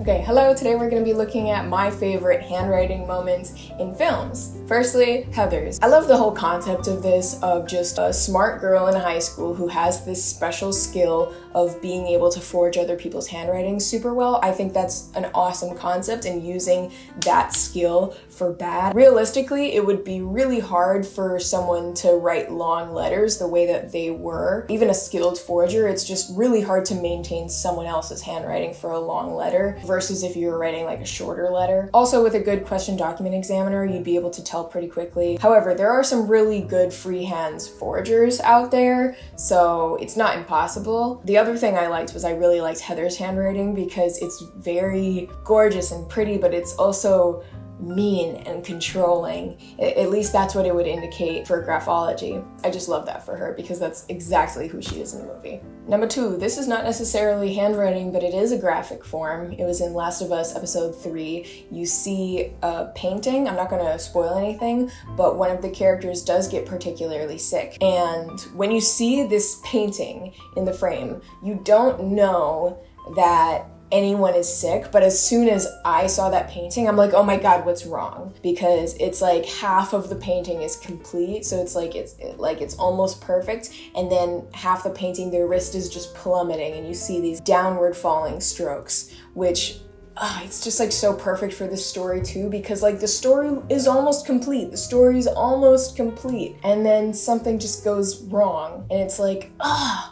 Okay, hello, today we're going to be looking at my favorite handwriting moments in films. Firstly, Heathers. I love the whole concept of this, of just a smart girl in high school who has this special skill of being able to forge other people's handwriting super well. I think that's an awesome concept and using that skill for bad. Realistically, it would be really hard for someone to write long letters the way that they were. Even a skilled forger, it's just really hard to maintain someone else's handwriting for a long letter versus if you were writing like a shorter letter. Also, with a good question document examiner, you'd be able to tell pretty quickly. However, there are some really good freehand forgers out there, so it's not impossible. The other thing I liked was I really liked Heather's handwriting because it's very gorgeous and pretty, but it's also mean and controlling. At least that's what it would indicate for graphology. I just love that for her because that's exactly who she is in the movie. Number two, this is not necessarily handwriting, but it is a graphic form. It was in Last of Us episode three. You see a painting. I'm not going to spoil anything, but one of the characters does get particularly sick. And when you see this painting in the frame, you don't know that anyone is sick, but as soon as I saw that painting, I'm like, oh my god, what's wrong? Because it's like half of the painting is complete, so it's like it's it, like it's almost perfect, and then half the painting, their wrist is just plummeting, and you see these downward falling strokes, which uh, it's just like so perfect for the story too because like the story is almost complete the story is almost complete and then something just goes wrong and it's like ah such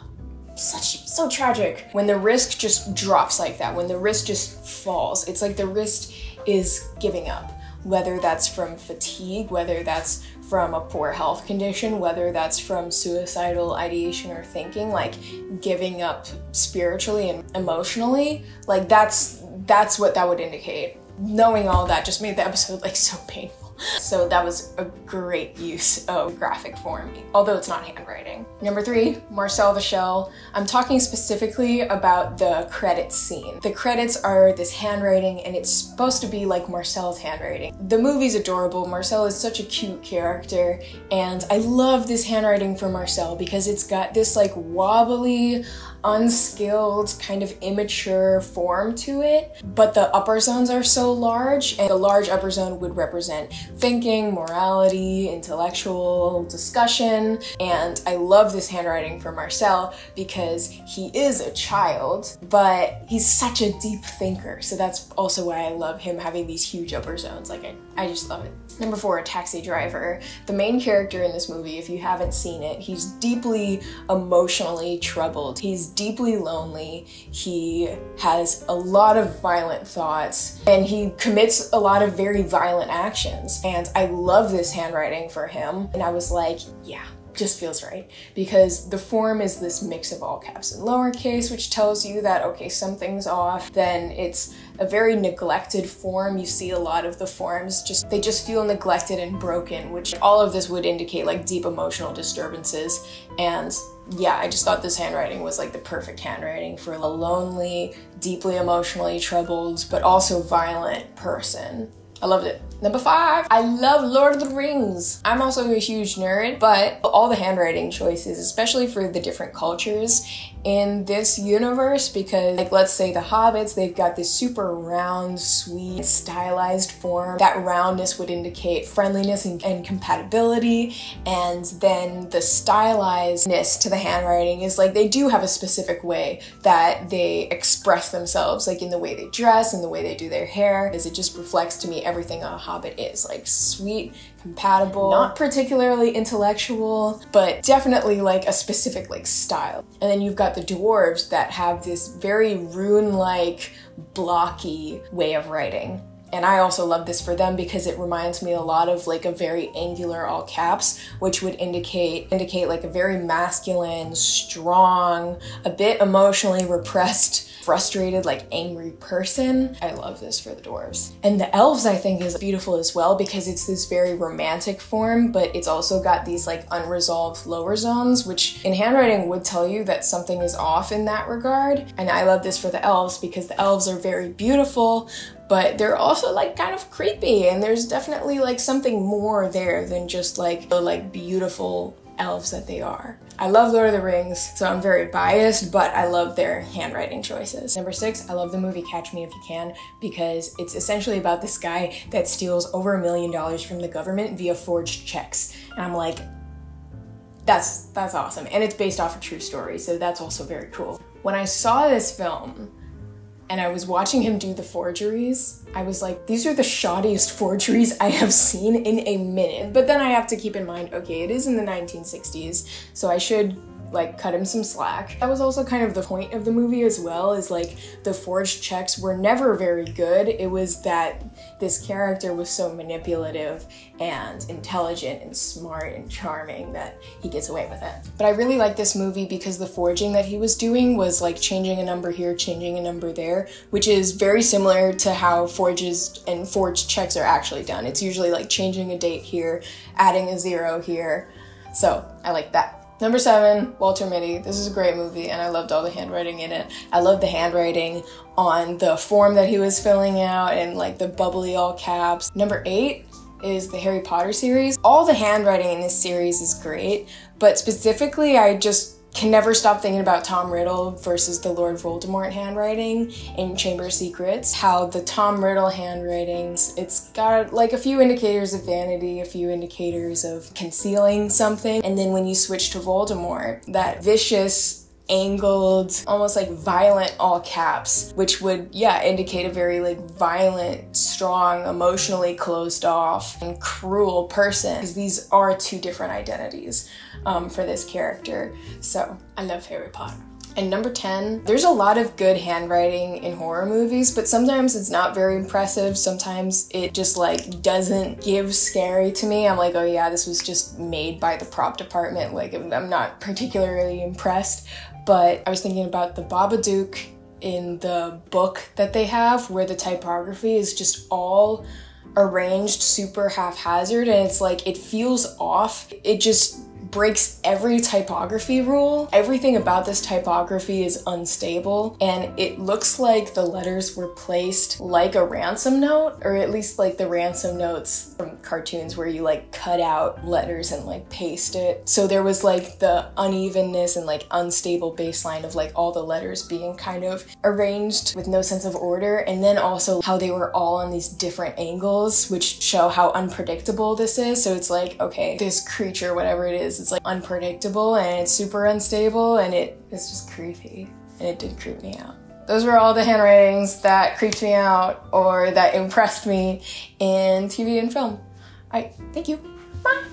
so tragic. When the wrist just drops like that when the wrist just falls it's like the wrist is giving up. Whether that's from fatigue whether that's from a poor health condition whether that's from suicidal ideation or thinking like giving up spiritually and emotionally like that's that's what that would indicate knowing all that just made the episode like so painful so that was a great use of graphic form, although it's not handwriting. Number three, Marcel Shell. I'm talking specifically about the credits scene. The credits are this handwriting and it's supposed to be like Marcel's handwriting. The movie's adorable. Marcel is such a cute character and I love this handwriting for Marcel because it's got this like wobbly, unskilled, kind of immature form to it, but the upper zones are so large, and the large upper zone would represent thinking, morality, intellectual discussion, and I love this handwriting for Marcel because he is a child, but he's such a deep thinker, so that's also why I love him having these huge upper zones. Like, I, I just love it. Number four, a taxi driver. The main character in this movie, if you haven't seen it, he's deeply emotionally troubled. He's deeply lonely. He has a lot of violent thoughts and he commits a lot of very violent actions. And I love this handwriting for him. And I was like, yeah, just feels right because the form is this mix of all caps and lowercase which tells you that okay something's off then it's a very neglected form. You see a lot of the forms just they just feel neglected and broken which all of this would indicate like deep emotional disturbances. And yeah i just thought this handwriting was like the perfect handwriting for a lonely deeply emotionally troubled but also violent person I loved it. Number five, I love Lord of the Rings. I'm also a huge nerd, but all the handwriting choices, especially for the different cultures in this universe, because like let's say the hobbits, they've got this super round, sweet, stylized form. That roundness would indicate friendliness and, and compatibility, and then the stylizedness to the handwriting is like they do have a specific way that they express themselves, like in the way they dress and the way they do their hair, as it just reflects to me everything a hobbit is like sweet, compatible, not particularly intellectual, but definitely like a specific like style. And then you've got the dwarves that have this very rune-like blocky way of writing. And I also love this for them because it reminds me a lot of like a very angular all caps, which would indicate indicate like a very masculine, strong, a bit emotionally repressed frustrated, like angry person. I love this for the dwarves. And the elves I think is beautiful as well because it's this very romantic form, but it's also got these like unresolved lower zones, which in handwriting would tell you that something is off in that regard. And I love this for the elves because the elves are very beautiful, but they're also like kind of creepy and there's definitely like something more there than just like the like beautiful elves that they are. I love Lord of the Rings, so I'm very biased, but I love their handwriting choices. Number six, I love the movie Catch Me If You Can because it's essentially about this guy that steals over a million dollars from the government via forged checks. And I'm like, that's that's awesome. And it's based off a true story, so that's also very cool. When I saw this film, and I was watching him do the forgeries, I was like, these are the shoddiest forgeries I have seen in a minute. But then I have to keep in mind, okay, it is in the 1960s, so I should like cut him some slack. That was also kind of the point of the movie as well, is like the forged checks were never very good. It was that this character was so manipulative and intelligent and smart and charming that he gets away with it. But I really like this movie because the forging that he was doing was like changing a number here, changing a number there, which is very similar to how forges and forged checks are actually done. It's usually like changing a date here, adding a zero here. So I like that. Number seven, Walter Mitty. This is a great movie, and I loved all the handwriting in it. I love the handwriting on the form that he was filling out and like the bubbly all caps. Number eight is the Harry Potter series. All the handwriting in this series is great, but specifically, I just can never stop thinking about Tom Riddle versus the Lord Voldemort handwriting in Chamber Secrets. How the Tom Riddle handwriting, it's got like a few indicators of vanity, a few indicators of concealing something. And then when you switch to Voldemort, that vicious angled, almost like violent all caps, which would, yeah, indicate a very like violent, strong, emotionally closed off, and cruel person. Because these are two different identities um, for this character. So I love Harry Potter. And number 10, there's a lot of good handwriting in horror movies, but sometimes it's not very impressive. Sometimes it just like doesn't give scary to me. I'm like, oh yeah, this was just made by the prop department. Like, I'm not particularly impressed. But I was thinking about the Babadook in the book that they have, where the typography is just all arranged super haphazard and it's like it feels off. It just breaks every typography rule. Everything about this typography is unstable, and it looks like the letters were placed like a ransom note, or at least like the ransom notes from cartoons where you like cut out letters and like paste it. So there was like the unevenness and like unstable baseline of like all the letters being kind of arranged with no sense of order, and then also how they were all on these different angles, which show how unpredictable this is. So it's like, okay, this creature, whatever it is, it's like unpredictable and it's super unstable and it is just creepy. And it did creep me out. Those were all the handwritings that creeped me out or that impressed me in TV and film. Alright, thank you. Bye.